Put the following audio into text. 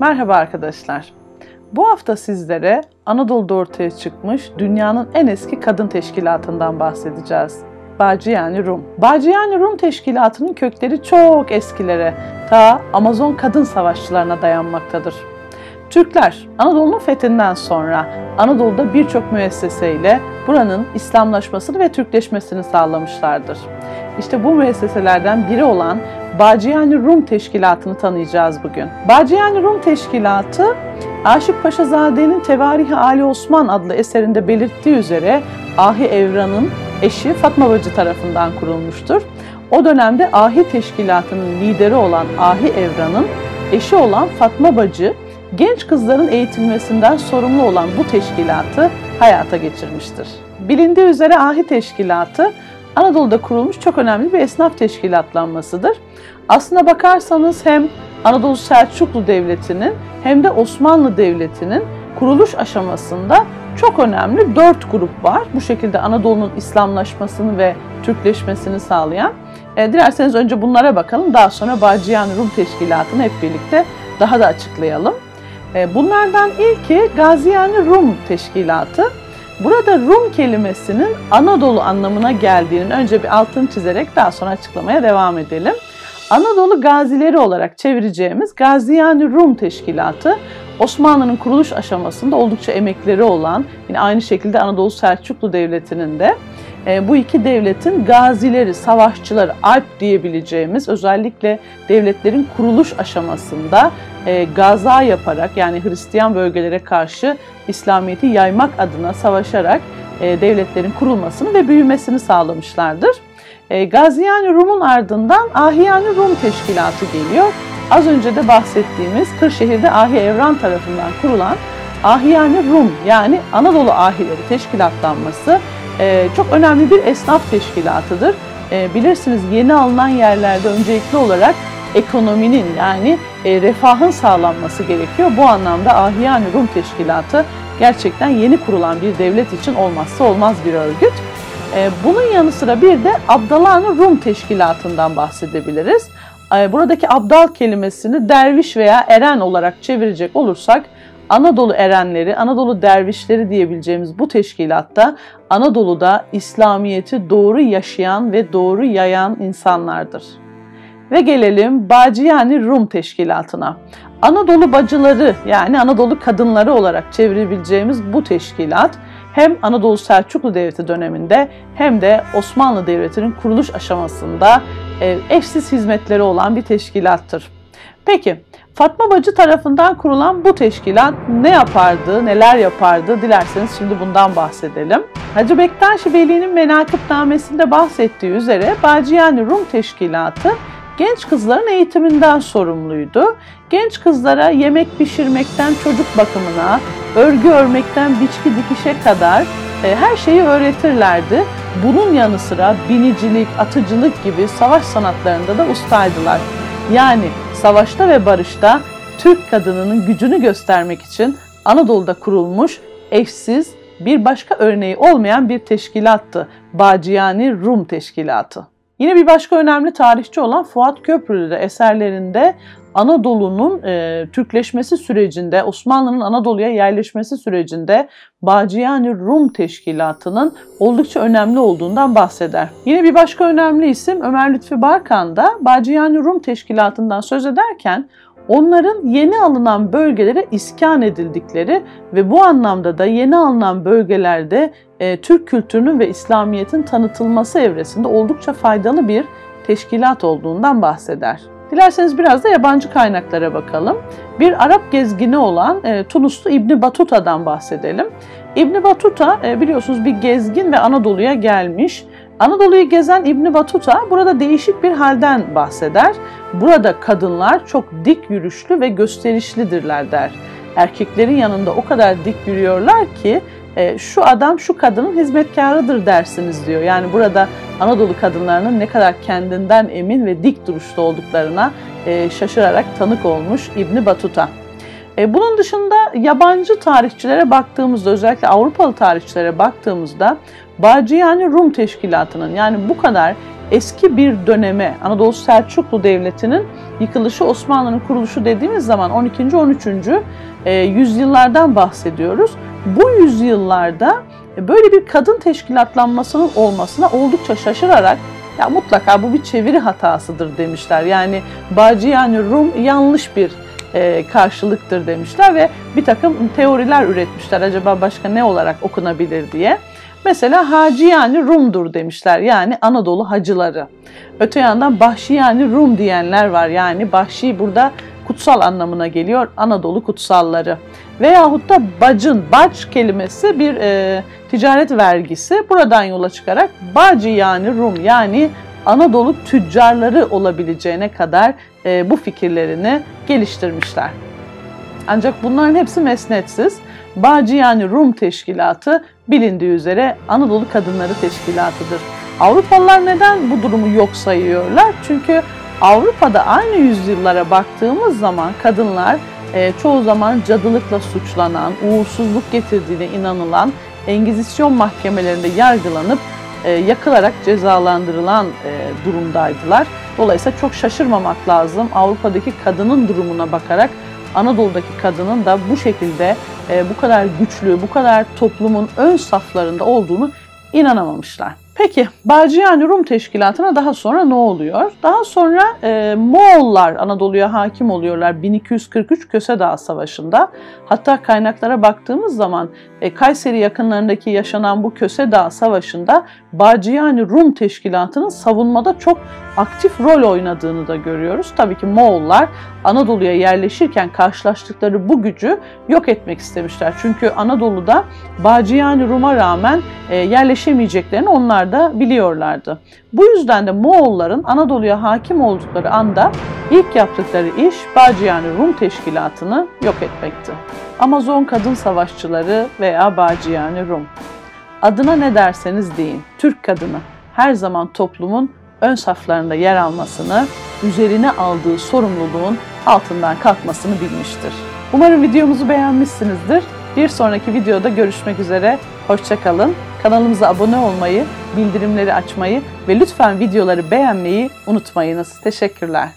Merhaba arkadaşlar. Bu hafta sizlere Anadolu'da ortaya çıkmış dünyanın en eski kadın teşkilatından bahsedeceğiz. Bacıyani Rum. Bacıyani Rum teşkilatının kökleri çok eskilere, ta Amazon kadın savaşçılarına dayanmaktadır. Türkler Anadolu'nun fethinden sonra Anadolu'da birçok müesseseyle buranın İslamlaşmasını ve Türkleşmesini sağlamışlardır. İşte bu müesseselerden biri olan Bacıyani Rum Teşkilatı'nı tanıyacağız bugün. Bacıyani Rum Teşkilatı, Aşık Paşazade'nin Tevarihi Ali Osman adlı eserinde belirttiği üzere Ahi Evran'ın eşi Fatma Bacı tarafından kurulmuştur. O dönemde Ahi Teşkilatı'nın lideri olan Ahi Evran'ın eşi olan Fatma Bacı, genç kızların eğitilmesinden sorumlu olan bu teşkilatı hayata geçirmiştir. Bilindiği üzere Ahi Teşkilatı, Anadolu'da kurulmuş çok önemli bir esnaf teşkilatlanmasıdır. Aslına bakarsanız hem Anadolu Selçuklu Devleti'nin hem de Osmanlı Devleti'nin kuruluş aşamasında çok önemli dört grup var. Bu şekilde Anadolu'nun İslamlaşmasını ve Türkleşmesini sağlayan. E, dilerseniz önce bunlara bakalım. Daha sonra Bacıyan Rum Teşkilatı'nı hep birlikte daha da açıklayalım. E, bunlardan ilki Gaziyani Rum Teşkilatı. Burada Rum kelimesinin Anadolu anlamına geldiğinin önce bir altını çizerek daha sonra açıklamaya devam edelim. Anadolu gazileri olarak çevireceğimiz Gaziyani Rum Teşkilatı Osmanlı'nın kuruluş aşamasında oldukça emekleri olan yine aynı şekilde Anadolu Selçuklu Devleti'nin de bu iki devletin gazileri, savaşçıları, alp diyebileceğimiz özellikle devletlerin kuruluş aşamasında e, gaza yaparak yani Hristiyan bölgelere karşı İslamiyet'i yaymak adına savaşarak e, devletlerin kurulmasını ve büyümesini sağlamışlardır. E, Gaziyani Rum'un ardından Ahiyani Rum Teşkilatı geliyor. Az önce de bahsettiğimiz Kırşehir'de Ahi Evran tarafından kurulan Ahiyani Rum yani Anadolu Ahileri teşkilatlanması e, çok önemli bir esnaf teşkilatıdır. E, bilirsiniz yeni alınan yerlerde öncelikli olarak ekonominin yani e, refahın sağlanması gerekiyor. Bu anlamda Ahiyani Rum Teşkilatı gerçekten yeni kurulan bir devlet için olmazsa olmaz bir örgüt. E, bunun yanı sıra bir de Abdalani Rum Teşkilatı'ndan bahsedebiliriz. Buradaki abdal kelimesini derviş veya eren olarak çevirecek olursak Anadolu erenleri, Anadolu dervişleri diyebileceğimiz bu teşkilatta Anadolu'da İslamiyet'i doğru yaşayan ve doğru yayan insanlardır. Ve gelelim Bacıyani Rum Teşkilatı'na. Anadolu bacıları yani Anadolu kadınları olarak çevirebileceğimiz bu teşkilat hem Anadolu Selçuklu Devleti döneminde hem de Osmanlı Devleti'nin kuruluş aşamasında eşsiz hizmetleri olan bir teşkilattır. Peki Fatma Bacı tarafından kurulan bu teşkilat ne yapardı, neler yapardı dilerseniz şimdi bundan bahsedelim. Hacı Bektaş Veli'nin menakıbnamesinde bahsettiği üzere Bacıyani Rum Teşkilatı genç kızların eğitiminden sorumluydu. Genç kızlara yemek pişirmekten çocuk bakımına, örgü örmekten biçki dikişe kadar e, her şeyi öğretirlerdi. Bunun yanı sıra binicilik, atıcılık gibi savaş sanatlarında da ustaydılar. Yani savaşta ve barışta Türk kadınının gücünü göstermek için Anadolu'da kurulmuş eşsiz bir başka örneği olmayan bir teşkilattı. Bacıyani Rum Teşkilatı. Yine bir başka önemli tarihçi olan Fuat Köprülü de eserlerinde Anadolu'nun e, Türkleşmesi sürecinde, Osmanlı'nın Anadolu'ya yerleşmesi sürecinde Bacıyani Rum Teşkilatı'nın oldukça önemli olduğundan bahseder. Yine bir başka önemli isim Ömer Lütfi Barkan da Bacıyani Rum Teşkilatı'ndan söz ederken onların yeni alınan bölgelere iskan edildikleri ve bu anlamda da yeni alınan bölgelerde e, Türk kültürünün ve İslamiyet'in tanıtılması evresinde oldukça faydalı bir teşkilat olduğundan bahseder. Dilerseniz biraz da yabancı kaynaklara bakalım. Bir Arap gezgini olan e, Tunuslu İbni Batuta'dan bahsedelim. İbni Batuta e, biliyorsunuz bir gezgin ve Anadolu'ya gelmiş. Anadolu'yu gezen İbni Batuta burada değişik bir halden bahseder. Burada kadınlar çok dik yürüyüşlü ve gösterişlidirler der. Erkeklerin yanında o kadar dik yürüyorlar ki e, şu adam şu kadının hizmetkarıdır dersiniz diyor. Yani burada Anadolu kadınlarının ne kadar kendinden emin ve dik duruşta olduklarına e, şaşırarak tanık olmuş İbni Batuta. E, bunun dışında yabancı tarihçilere baktığımızda özellikle Avrupalı tarihçilere baktığımızda Bacıyani Rum Teşkilatı'nın yani bu kadar eski bir döneme Anadolu Selçuklu Devleti'nin yıkılışı Osmanlı'nın kuruluşu dediğimiz zaman 12. 13. E, yüzyıllardan bahsediyoruz. Bu yüzyıllarda böyle bir kadın teşkilatlanmasının olmasına oldukça şaşırarak ya mutlaka bu bir çeviri hatasıdır demişler. Yani Bacıyani Rum yanlış bir e, karşılıktır demişler ve bir takım teoriler üretmişler. Acaba başka ne olarak okunabilir diye. Mesela Hacı yani Rum'dur demişler. Yani Anadolu hacıları. Öte yandan Bahşi yani Rum diyenler var. Yani Bahşi burada kutsal anlamına geliyor. Anadolu kutsalları. Veyahut da bacın, bac kelimesi bir e, ticaret vergisi. Buradan yola çıkarak bacı yani Rum yani Anadolu tüccarları olabileceğine kadar e, bu fikirlerini geliştirmişler. Ancak bunların hepsi mesnetsiz. Bağcı yani Rum Teşkilatı bilindiği üzere Anadolu Kadınları Teşkilatı'dır. Avrupalılar neden bu durumu yok sayıyorlar? Çünkü Avrupa'da aynı yüzyıllara baktığımız zaman kadınlar e, çoğu zaman cadılıkla suçlanan, uğursuzluk getirdiğine inanılan Engizisyon mahkemelerinde yargılanıp e, yakılarak cezalandırılan e, durumdaydılar. Dolayısıyla çok şaşırmamak lazım. Avrupa'daki kadının durumuna bakarak Anadolu'daki kadının da bu şekilde bu kadar güçlü, bu kadar toplumun ön saflarında olduğunu inanamamışlar. Peki Bacıyani Rum Teşkilatı'na daha sonra ne oluyor? Daha sonra e, Moğollar Anadolu'ya hakim oluyorlar 1243 Köse Dağı Savaşı'nda. Hatta kaynaklara baktığımız zaman e, Kayseri yakınlarındaki yaşanan bu Köse Dağı Savaşı'nda Bacıyani Rum Teşkilatı'nın savunmada çok aktif rol oynadığını da görüyoruz. Tabii ki Moğollar Anadolu'ya yerleşirken karşılaştıkları bu gücü yok etmek istemişler. Çünkü Anadolu'da Bacıyani Rum'a rağmen e, yerleşemeyeceklerini onlar da biliyorlardı. Bu yüzden de Moğolların Anadolu'ya hakim oldukları anda ilk yaptıkları iş Bacıyani Rum Teşkilatı'nı yok etmekti. Amazon kadın savaşçıları veya Bacıyani Rum. Adına ne derseniz deyin, Türk kadını her zaman toplumun ön saflarında yer almasını, üzerine aldığı sorumluluğun altından kalkmasını bilmiştir. Umarım videomuzu beğenmişsinizdir. Bir sonraki videoda görüşmek üzere. Hoşçakalın. Kanalımıza abone olmayı, bildirimleri açmayı ve lütfen videoları beğenmeyi unutmayınız. Teşekkürler.